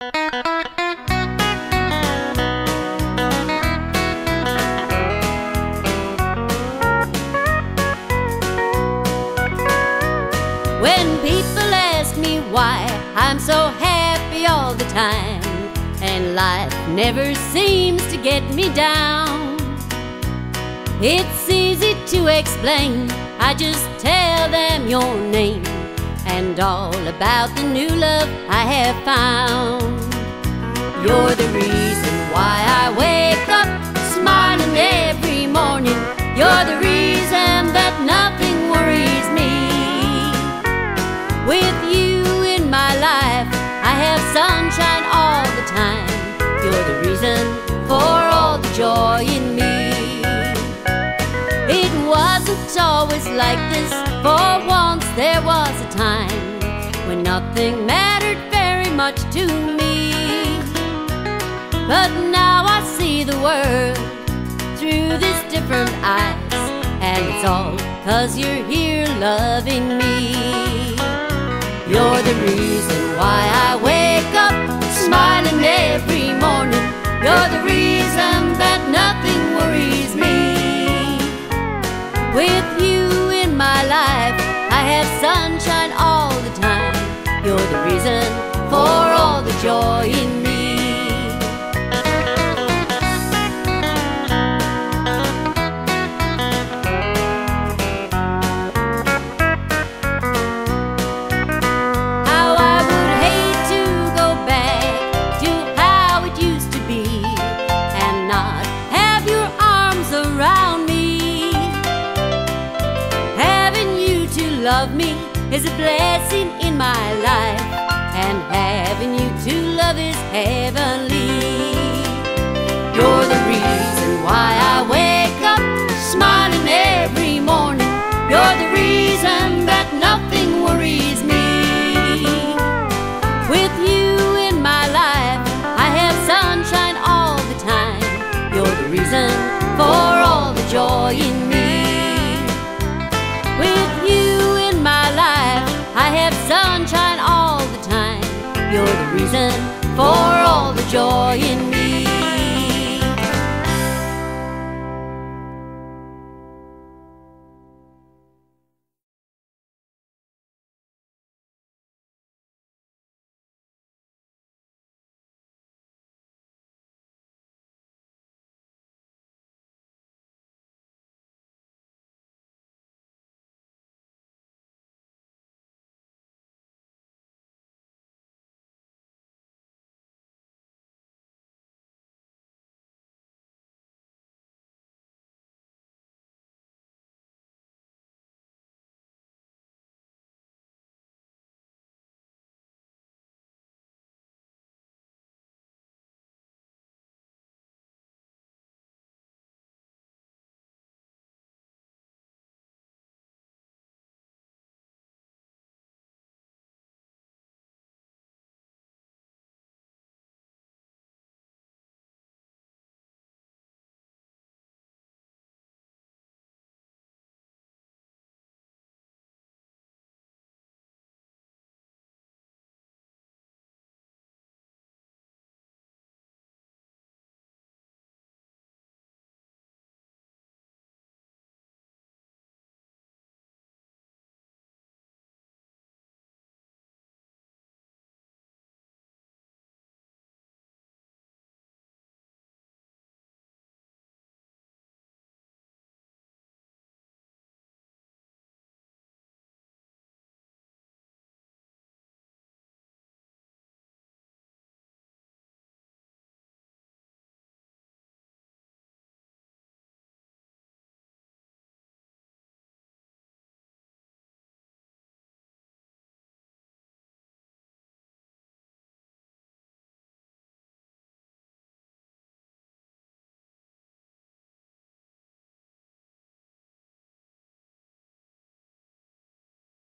When people ask me why I'm so happy all the time and life never seems to get me down, it's easy to explain. I just tell them your name and all about the new love I have found. You're the reason why I wake up smiling every morning. You're the reason that nothing worries me. With you in my life, I have sunshine all the time. You're the reason for all the joy in me. Wasn't always like this, for once there was a time when nothing mattered very much to me. But now I see the world through these different eyes, and it's all cause you're here loving me. You're the reason why I wake up smiling every morning. You're the reason You're the reason for all the joy in me. How I would hate to go back to how it used to be and not have your arms around me. Having you to love me is a blessing in my life, and having you to love is heavenly. The reason for all the joy in me.